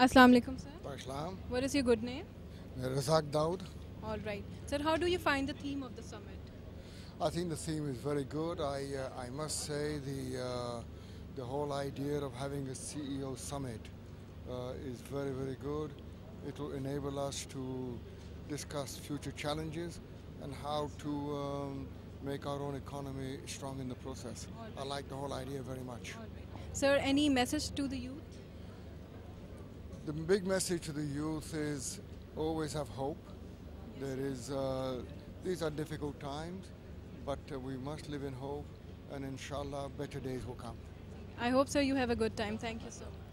Assalamu alaikum, sir. Islam. What is your good name? Razzak Dawood. All right. Sir, how do you find the theme of the summit? I think the theme is very good. I, uh, I must say the, uh, the whole idea of having a CEO summit uh, is very, very good. It will enable us to discuss future challenges and how to um, make our own economy strong in the process. I like the whole idea very much. All right. Sir, any message to the youth? The big message to the youth is always have hope. There is, uh, these are difficult times, but uh, we must live in hope, and inshallah, better days will come. I hope, so. you have a good time. Thank you so much.